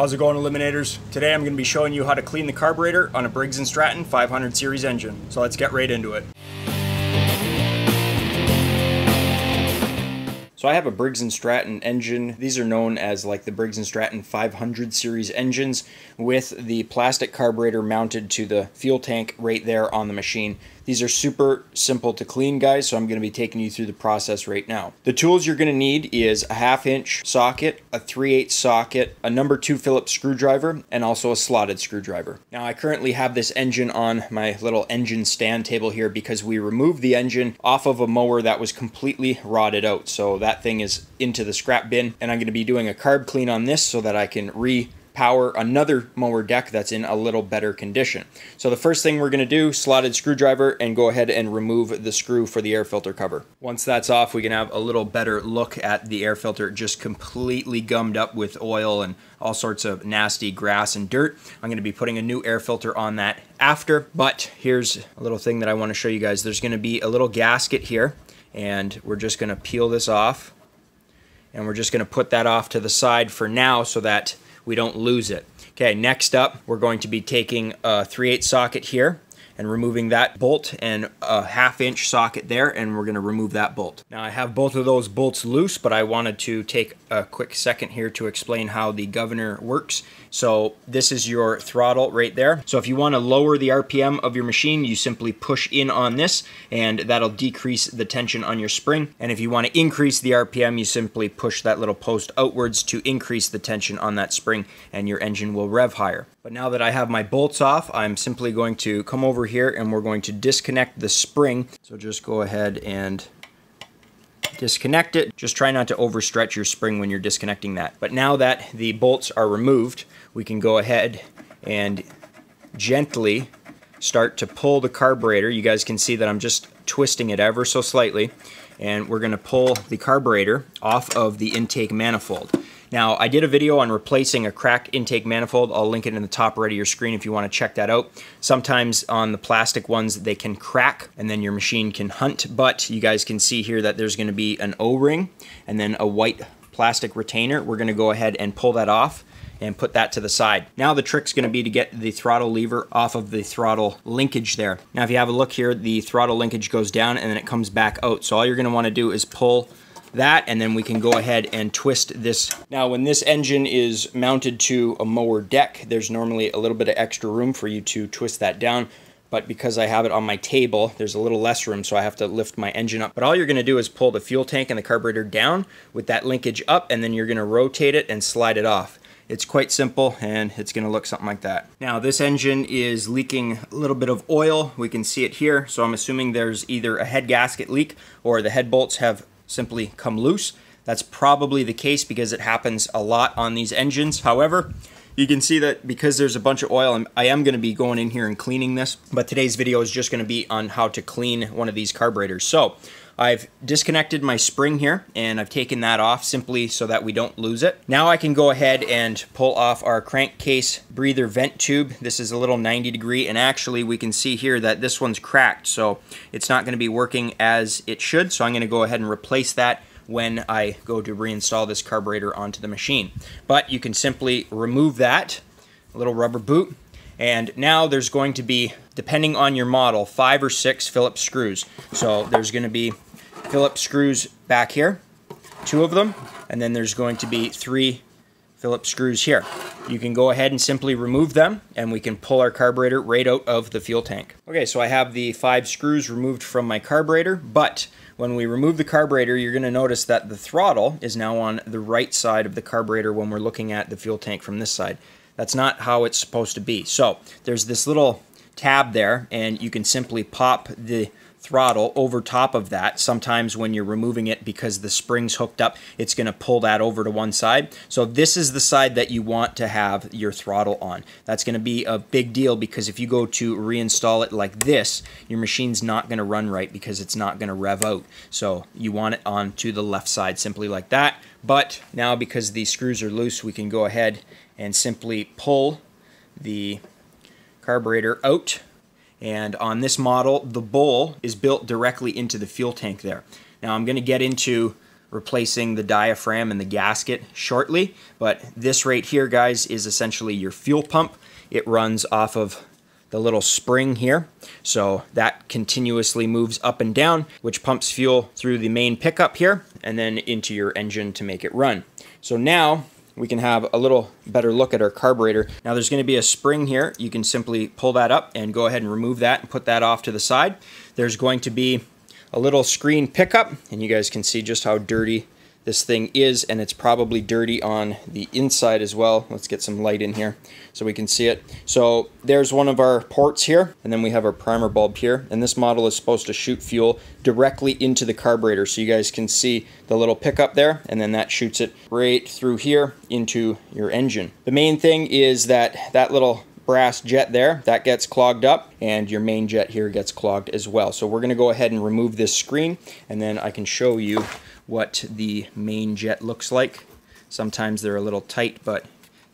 How's it going Eliminators? Today I'm going to be showing you how to clean the carburetor on a Briggs & Stratton 500 series engine. So let's get right into it. So I have a Briggs & Stratton engine. These are known as like the Briggs & Stratton 500 series engines with the plastic carburetor mounted to the fuel tank right there on the machine. These are super simple to clean guys, so I'm going to be taking you through the process right now. The tools you're going to need is a half inch socket, a 3 8 socket, a number 2 Phillips screwdriver, and also a slotted screwdriver. Now I currently have this engine on my little engine stand table here because we removed the engine off of a mower that was completely rotted out. So that thing is into the scrap bin and I'm going to be doing a carb clean on this so that I can re power another mower deck that's in a little better condition. So the first thing we're going to do, slotted screwdriver and go ahead and remove the screw for the air filter cover. Once that's off, we can have a little better look at the air filter just completely gummed up with oil and all sorts of nasty grass and dirt. I'm going to be putting a new air filter on that after, but here's a little thing that I want to show you guys. There's going to be a little gasket here and we're just going to peel this off and we're just going to put that off to the side for now so that we don't lose it. Okay, next up, we're going to be taking a 3 8 socket here and removing that bolt and a half inch socket there and we're going to remove that bolt. Now I have both of those bolts loose but I wanted to take a quick second here to explain how the governor works. So this is your throttle right there. So if you want to lower the RPM of your machine you simply push in on this and that'll decrease the tension on your spring and if you want to increase the RPM you simply push that little post outwards to increase the tension on that spring and your engine will rev higher. But now that I have my bolts off, I'm simply going to come over here and we're going to disconnect the spring. So just go ahead and disconnect it. Just try not to overstretch your spring when you're disconnecting that. But now that the bolts are removed, we can go ahead and gently start to pull the carburetor. You guys can see that I'm just twisting it ever so slightly. And we're going to pull the carburetor off of the intake manifold. Now, I did a video on replacing a cracked intake manifold. I'll link it in the top right of your screen if you want to check that out. Sometimes on the plastic ones, they can crack and then your machine can hunt, but you guys can see here that there's going to be an O-ring and then a white plastic retainer. We're going to go ahead and pull that off and put that to the side. Now the trick's gonna be to get the throttle lever off of the throttle linkage there. Now if you have a look here, the throttle linkage goes down and then it comes back out. So all you're gonna wanna do is pull that and then we can go ahead and twist this. Now when this engine is mounted to a mower deck, there's normally a little bit of extra room for you to twist that down but because I have it on my table, there's a little less room, so I have to lift my engine up. But all you're gonna do is pull the fuel tank and the carburetor down with that linkage up, and then you're gonna rotate it and slide it off. It's quite simple, and it's gonna look something like that. Now, this engine is leaking a little bit of oil. We can see it here, so I'm assuming there's either a head gasket leak or the head bolts have simply come loose. That's probably the case because it happens a lot on these engines. However, you can see that because there's a bunch of oil, I am going to be going in here and cleaning this, but today's video is just going to be on how to clean one of these carburetors. So I've disconnected my spring here and I've taken that off simply so that we don't lose it. Now I can go ahead and pull off our crankcase breather vent tube. This is a little 90 degree and actually we can see here that this one's cracked so it's not going to be working as it should so I'm going to go ahead and replace that when I go to reinstall this carburetor onto the machine. But you can simply remove that little rubber boot and now there's going to be, depending on your model, five or six Phillips screws. So there's going to be Phillips screws back here, two of them, and then there's going to be three Phillips screws here. You can go ahead and simply remove them and we can pull our carburetor right out of the fuel tank. Okay, so I have the five screws removed from my carburetor, but when we remove the carburetor, you're going to notice that the throttle is now on the right side of the carburetor when we're looking at the fuel tank from this side. That's not how it's supposed to be. So there's this little tab there and you can simply pop the throttle over top of that. Sometimes when you're removing it because the spring's hooked up, it's going to pull that over to one side. So this is the side that you want to have your throttle on. That's going to be a big deal because if you go to reinstall it like this, your machine's not going to run right because it's not going to rev out. So you want it on to the left side simply like that. But now because these screws are loose, we can go ahead and simply pull the carburetor out and on this model, the bowl is built directly into the fuel tank there. Now I'm going to get into replacing the diaphragm and the gasket shortly. But this right here, guys, is essentially your fuel pump. It runs off of the little spring here. So that continuously moves up and down, which pumps fuel through the main pickup here and then into your engine to make it run. So now we can have a little better look at our carburetor. Now there's going to be a spring here. You can simply pull that up and go ahead and remove that and put that off to the side. There's going to be a little screen pickup and you guys can see just how dirty this thing is and it's probably dirty on the inside as well. Let's get some light in here so we can see it. So there's one of our ports here and then we have our primer bulb here and this model is supposed to shoot fuel directly into the carburetor so you guys can see the little pickup there and then that shoots it right through here into your engine. The main thing is that that little brass jet there, that gets clogged up and your main jet here gets clogged as well. So we're going to go ahead and remove this screen and then I can show you what the main jet looks like. Sometimes they're a little tight, but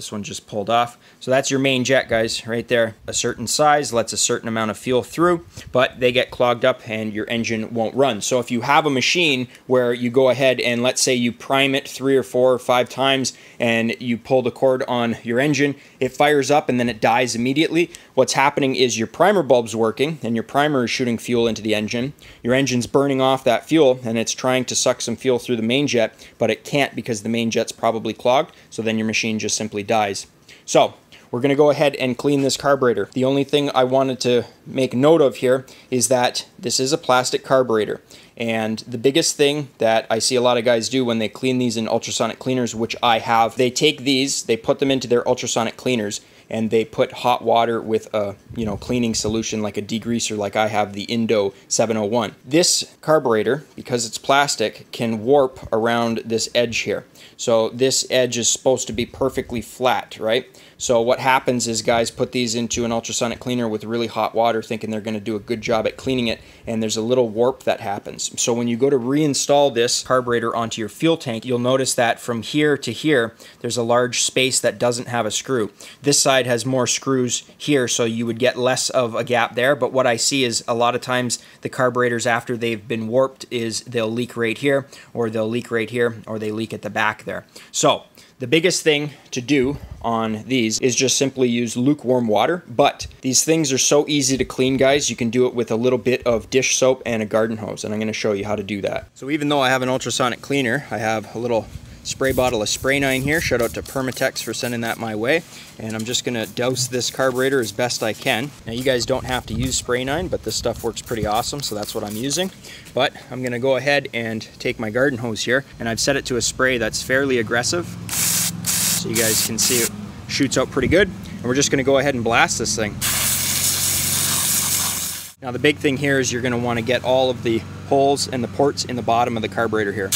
this one just pulled off. So that's your main jet, guys, right there. A certain size lets a certain amount of fuel through, but they get clogged up and your engine won't run. So if you have a machine where you go ahead and let's say you prime it three or four or five times and you pull the cord on your engine, it fires up and then it dies immediately. What's happening is your primer bulb's working and your primer is shooting fuel into the engine. Your engine's burning off that fuel and it's trying to suck some fuel through the main jet, but it can't because the main jet's probably clogged. So then your machine just simply dies. So we're going to go ahead and clean this carburetor. The only thing I wanted to make note of here is that this is a plastic carburetor. And the biggest thing that I see a lot of guys do when they clean these in ultrasonic cleaners, which I have, they take these, they put them into their ultrasonic cleaners, and they put hot water with a you know cleaning solution like a degreaser like I have the Indo 701. This carburetor, because it's plastic, can warp around this edge here. So this edge is supposed to be perfectly flat, right? So what happens is guys put these into an ultrasonic cleaner with really hot water thinking they're going to do a good job at cleaning it and there's a little warp that happens. So when you go to reinstall this carburetor onto your fuel tank, you'll notice that from here to here, there's a large space that doesn't have a screw. This side has more screws here, so you would get less of a gap there. But what I see is a lot of times the carburetors after they've been warped is they'll leak right here, or they'll leak right here, or they leak at the back there. So the biggest thing to do on these is just simply use lukewarm water, but these things are so easy to clean, guys. You can do it with a little bit of dish soap and a garden hose, and I'm gonna show you how to do that. So even though I have an ultrasonic cleaner, I have a little spray bottle of Spray-9 here. Shout out to Permatex for sending that my way. And I'm just gonna douse this carburetor as best I can. Now you guys don't have to use Spray-9, but this stuff works pretty awesome, so that's what I'm using. But I'm gonna go ahead and take my garden hose here, and I've set it to a spray that's fairly aggressive so you guys can see it shoots out pretty good. And we're just gonna go ahead and blast this thing. Now the big thing here is you're gonna wanna get all of the holes and the ports in the bottom of the carburetor here.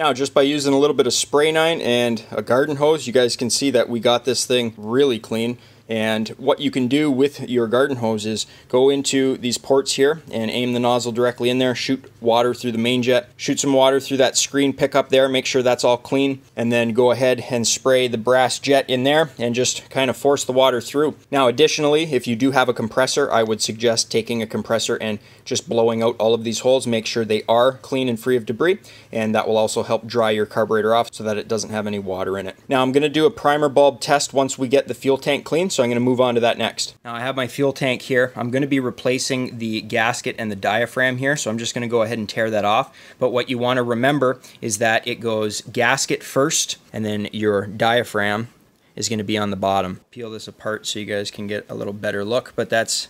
Now, just by using a little bit of Spray-9 and a garden hose, you guys can see that we got this thing really clean. And what you can do with your garden hose is go into these ports here and aim the nozzle directly in there, shoot water through the main jet, shoot some water through that screen pickup there, make sure that's all clean, and then go ahead and spray the brass jet in there and just kind of force the water through. Now, additionally, if you do have a compressor, I would suggest taking a compressor and just blowing out all of these holes, make sure they are clean and free of debris, and that will also help dry your carburetor off so that it doesn't have any water in it. Now, I'm going to do a primer bulb test once we get the fuel tank clean, so I'm going to move on to that next. Now I have my fuel tank here. I'm going to be replacing the gasket and the diaphragm here, so I'm just going to go ahead and tear that off. But what you want to remember is that it goes gasket first, and then your diaphragm is going to be on the bottom. Peel this apart so you guys can get a little better look, but that's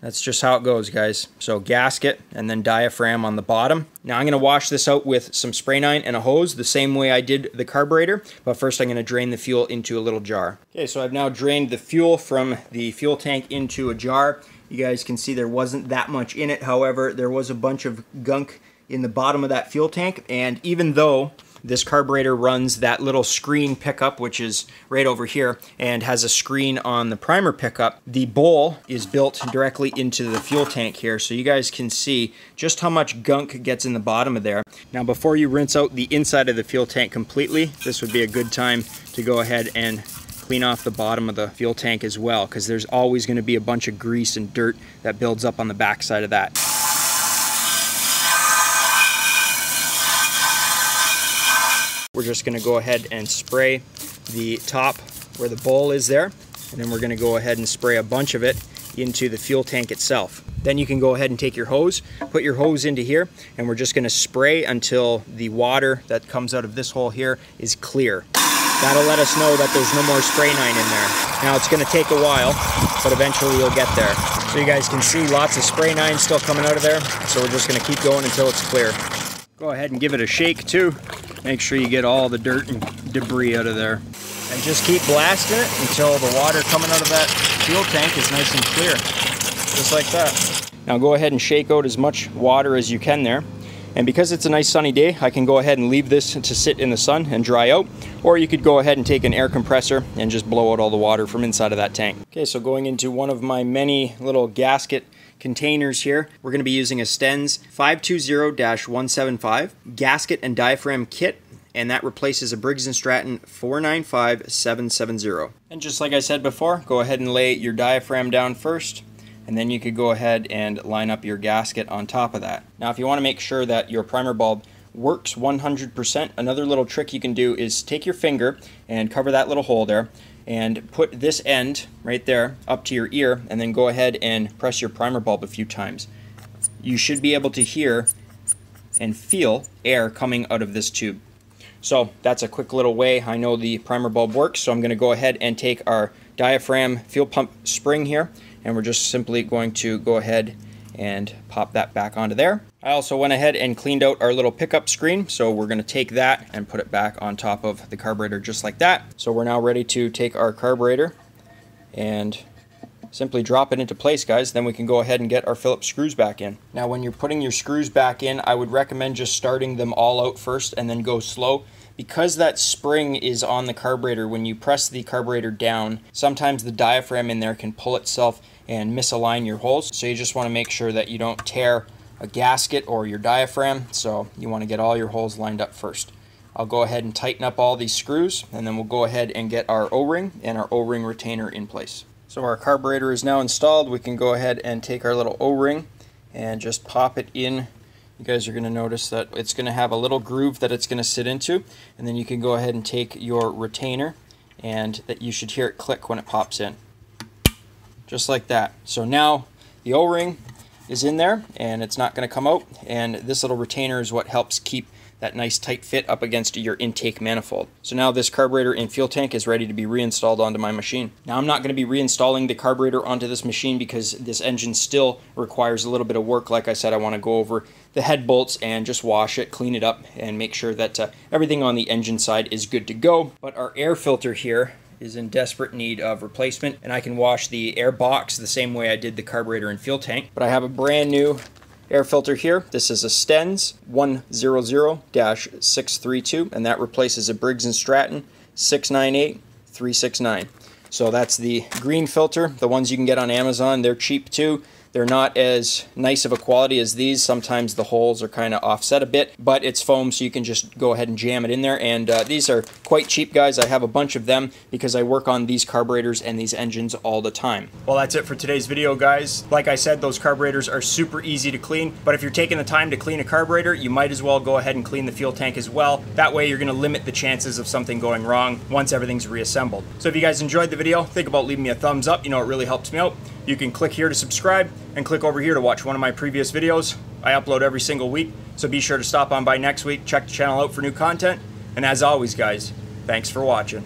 that's just how it goes, guys. So gasket and then diaphragm on the bottom. Now I'm going to wash this out with some Spray-9 and a hose the same way I did the carburetor, but first I'm going to drain the fuel into a little jar. Okay, so I've now drained the fuel from the fuel tank into a jar. You guys can see there wasn't that much in it. However, there was a bunch of gunk in the bottom of that fuel tank, and even though this carburetor runs that little screen pickup, which is right over here, and has a screen on the primer pickup. The bowl is built directly into the fuel tank here, so you guys can see just how much gunk gets in the bottom of there. Now, before you rinse out the inside of the fuel tank completely, this would be a good time to go ahead and clean off the bottom of the fuel tank as well because there's always going to be a bunch of grease and dirt that builds up on the backside of that. We're just going to go ahead and spray the top where the bowl is there and then we're going to go ahead and spray a bunch of it into the fuel tank itself. Then you can go ahead and take your hose, put your hose into here, and we're just gonna spray until the water that comes out of this hole here is clear. That'll let us know that there's no more spray nine in there. Now it's gonna take a while, but eventually you'll get there. So you guys can see lots of spray nine still coming out of there. So we're just gonna keep going until it's clear. Go ahead and give it a shake too. Make sure you get all the dirt and debris out of there. And just keep blasting it until the water coming out of that fuel tank is nice and clear just like that. Now go ahead and shake out as much water as you can there. And because it's a nice sunny day, I can go ahead and leave this to sit in the sun and dry out. Or you could go ahead and take an air compressor and just blow out all the water from inside of that tank. Okay, so going into one of my many little gasket containers here, we're going to be using a Stens 520-175 gasket and diaphragm kit and that replaces a Briggs & Stratton 495770. And just like I said before, go ahead and lay your diaphragm down first and then you could go ahead and line up your gasket on top of that. Now if you want to make sure that your primer bulb works 100%, another little trick you can do is take your finger and cover that little hole there and put this end right there up to your ear and then go ahead and press your primer bulb a few times. You should be able to hear and feel air coming out of this tube. So that's a quick little way I know the primer bulb works. So I'm going to go ahead and take our diaphragm fuel pump spring here and we're just simply going to go ahead and pop that back onto there. I also went ahead and cleaned out our little pickup screen, so we're going to take that and put it back on top of the carburetor just like that. So we're now ready to take our carburetor and simply drop it into place guys then we can go ahead and get our Phillips screws back in. Now when you're putting your screws back in I would recommend just starting them all out first and then go slow because that spring is on the carburetor, when you press the carburetor down, sometimes the diaphragm in there can pull itself and misalign your holes. So you just want to make sure that you don't tear a gasket or your diaphragm. So you want to get all your holes lined up first. I'll go ahead and tighten up all these screws and then we'll go ahead and get our O-ring and our O-ring retainer in place. So our carburetor is now installed. We can go ahead and take our little O-ring and just pop it in you guys are going to notice that it's going to have a little groove that it's going to sit into and then you can go ahead and take your retainer and that you should hear it click when it pops in. Just like that. So now the o-ring is in there and it's not going to come out and this little retainer is what helps keep that nice tight fit up against your intake manifold. So now this carburetor and fuel tank is ready to be reinstalled onto my machine. Now I'm not going to be reinstalling the carburetor onto this machine because this engine still requires a little bit of work. Like I said, I want to go over the head bolts and just wash it, clean it up, and make sure that uh, everything on the engine side is good to go. But our air filter here is in desperate need of replacement and I can wash the air box the same way I did the carburetor and fuel tank. But I have a brand new air filter here. This is a Stens 100-632 and that replaces a Briggs & Stratton 698-369. So that's the green filter. The ones you can get on Amazon, they're cheap too. They're not as nice of a quality as these. Sometimes the holes are kind of offset a bit, but it's foam so you can just go ahead and jam it in there. And uh, these are quite cheap, guys. I have a bunch of them because I work on these carburetors and these engines all the time. Well, that's it for today's video, guys. Like I said, those carburetors are super easy to clean, but if you're taking the time to clean a carburetor, you might as well go ahead and clean the fuel tank as well. That way you're gonna limit the chances of something going wrong once everything's reassembled. So if you guys enjoyed the video, think about leaving me a thumbs up. You know, it really helps me out. You can click here to subscribe and click over here to watch one of my previous videos. I upload every single week, so be sure to stop on by next week, check the channel out for new content. And as always, guys, thanks for watching.